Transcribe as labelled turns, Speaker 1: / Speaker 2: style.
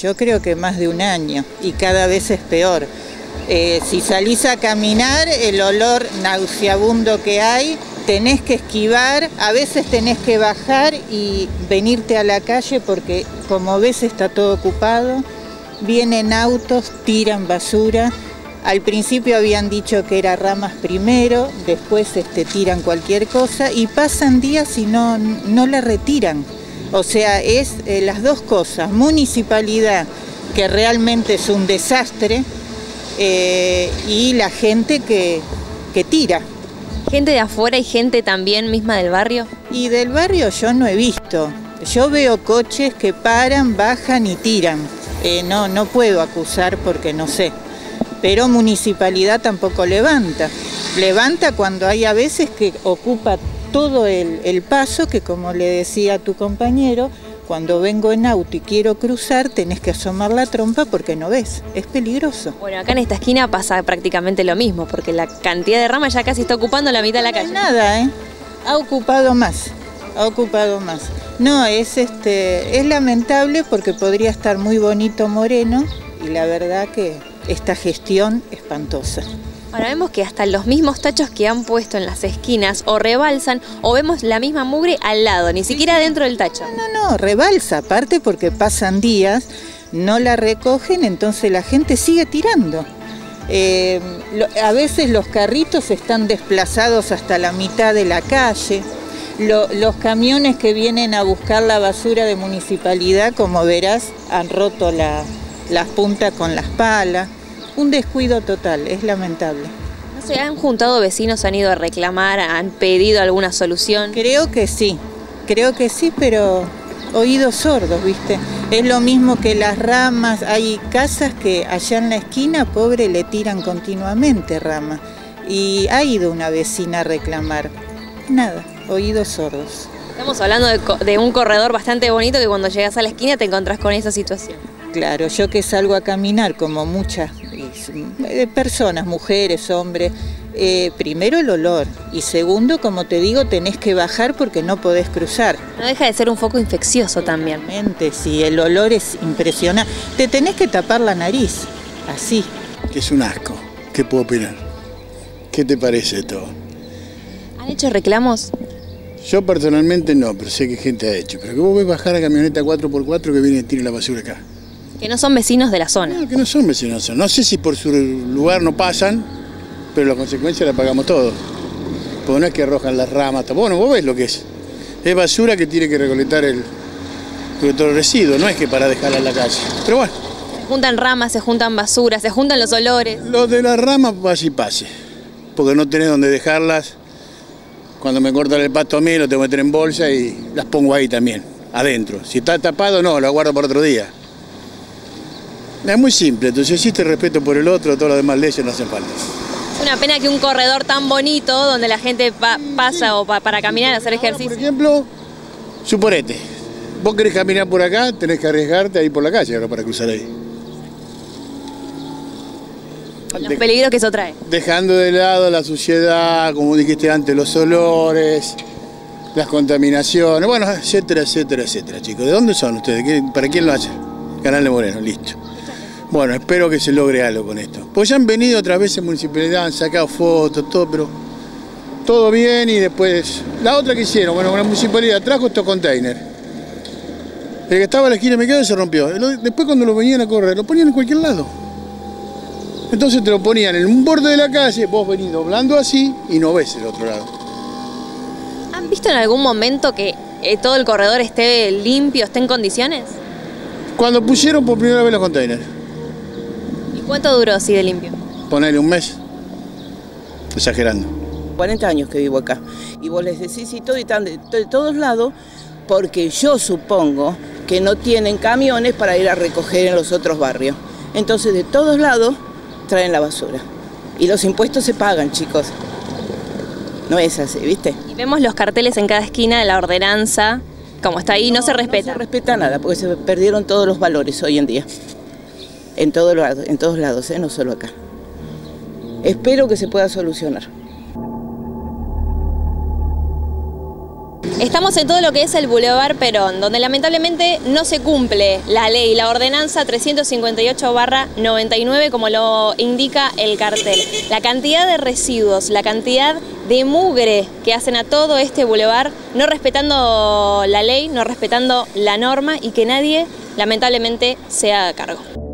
Speaker 1: yo creo que más de un año y cada vez es peor. Eh, si salís a caminar, el olor nauseabundo que hay, tenés que esquivar, a veces tenés que bajar y venirte a la calle porque como ves está todo ocupado, vienen autos, tiran basura. Al principio habían dicho que era ramas primero, después este, tiran cualquier cosa y pasan días y no, no la retiran. O sea, es eh, las dos cosas, municipalidad, que realmente es un desastre, eh, y la gente que, que tira.
Speaker 2: ¿Gente de afuera y gente también misma del barrio?
Speaker 1: Y del barrio yo no he visto. Yo veo coches que paran, bajan y tiran. Eh, no, no puedo acusar porque no sé. Pero municipalidad tampoco levanta. Levanta cuando hay a veces que ocupa todo el, el paso que como le decía a tu compañero, cuando vengo en auto y quiero cruzar, tenés que asomar la trompa porque no ves. Es peligroso.
Speaker 2: Bueno, acá en esta esquina pasa prácticamente lo mismo, porque la cantidad de ramas ya casi está ocupando la mitad de la calle.
Speaker 1: nada, ¿eh? Ha ocupado más. Ha ocupado más. No, es este. Es lamentable porque podría estar muy bonito Moreno y la verdad que esta gestión espantosa.
Speaker 2: Ahora vemos que hasta los mismos tachos que han puesto en las esquinas o rebalsan o vemos la misma mugre al lado, ni siquiera dentro del tacho.
Speaker 1: No, no, no, rebalsa, aparte porque pasan días, no la recogen, entonces la gente sigue tirando. Eh, a veces los carritos están desplazados hasta la mitad de la calle. los camiones que vienen a buscar la basura de municipalidad, como verás, han roto las puntas con las palas un descuido total, es lamentable.
Speaker 2: ¿No se han juntado vecinos, han ido a reclamar, han pedido alguna solución?
Speaker 1: Creo que sí, creo que sí, pero oídos sordos, ¿viste? Es lo mismo que las ramas, hay casas que allá en la esquina, pobre, le tiran continuamente ramas. Y ha ido una vecina a reclamar. Nada, oídos sordos.
Speaker 2: Estamos hablando de, de un corredor bastante bonito que cuando llegas a la esquina te encontrás con esa situación.
Speaker 1: Claro, yo que salgo a caminar como muchas eh, personas, mujeres, hombres, eh, primero el olor y segundo, como te digo, tenés que bajar porque no podés cruzar.
Speaker 2: No deja de ser un foco infeccioso también.
Speaker 1: Sí, el olor es impresionante. Te tenés que tapar la nariz, así.
Speaker 3: Que es un asco. ¿Qué puedo opinar? ¿Qué te parece todo?
Speaker 2: ¿Han hecho reclamos?
Speaker 3: Yo personalmente no, pero sé que gente ha hecho. Pero que vos ves bajar a camioneta 4x4 que viene y tira la basura acá.
Speaker 2: Que no son vecinos de la zona.
Speaker 3: No, que no son vecinos. No sé si por su lugar no pasan, pero la consecuencia la pagamos todos. Porque no es que arrojan las ramas. Bueno, vos ves lo que es. Es basura que tiene que recolectar el, el residuo, no es que para dejarla en la calle. Pero bueno.
Speaker 2: Se juntan ramas, se juntan basura, se juntan los olores.
Speaker 3: Lo de las ramas pase y pase. Porque no tenés donde dejarlas. Cuando me cortan el pasto a mí lo tengo que meter en bolsa y las pongo ahí también, adentro. Si está tapado, no, lo guardo para otro día. Es muy simple, entonces existe respeto por el otro, todas las demás leyes no hacen falta.
Speaker 2: Es una pena que un corredor tan bonito, donde la gente pasa o para caminar, hacer ejercicio.
Speaker 3: por ejemplo, suponete, vos querés caminar por acá, tenés que arriesgarte ahí por la calle ahora para cruzar ahí.
Speaker 2: Los peligros que eso trae.
Speaker 3: Dejando de lado la suciedad, como dijiste antes, los olores, las contaminaciones, bueno, etcétera, etcétera, etcétera, chicos. ¿De dónde son ustedes? ¿Para quién lo hacen? Canal de Moreno, listo. Bueno, espero que se logre algo con esto. Pues ya han venido otras veces en municipalidad, han sacado fotos, todo, pero todo bien y después... La otra que hicieron, bueno, la municipalidad trajo estos containers. El que estaba a la esquina me quedó y se rompió. Después cuando lo venían a correr, lo ponían en cualquier lado. Entonces te lo ponían en un borde de la calle, vos venís doblando así y no ves el otro lado.
Speaker 2: ¿Han visto en algún momento que eh, todo el corredor esté limpio, esté en condiciones?
Speaker 3: Cuando pusieron por primera vez los containers.
Speaker 2: ¿Cuánto duró así de limpio?
Speaker 3: Ponerle un mes. Exagerando.
Speaker 4: 40 años que vivo acá. Y vos les decís y todo y están de, todos lados, porque yo supongo que no tienen camiones para ir a recoger en los otros barrios. Entonces de todos lados traen la basura. Y los impuestos se pagan, chicos. No es así, ¿viste?
Speaker 2: Y vemos los carteles en cada esquina de la ordenanza, como está ahí, no, se respeta.
Speaker 4: No se respeta nada, porque se perdieron todos los valores hoy en día en, todo en todos lados, ¿eh? no solo acá. Espero que se pueda solucionar.
Speaker 2: Estamos en todo lo que es el Boulevard Perón, donde lamentablemente no se cumple la ley, la ordenanza 358-99, como lo indica el cartel. La cantidad de residuos, la cantidad de mugre que hacen a todo este boulevard, no respetando la ley, no respetando la norma y que nadie lamentablemente se haga cargo.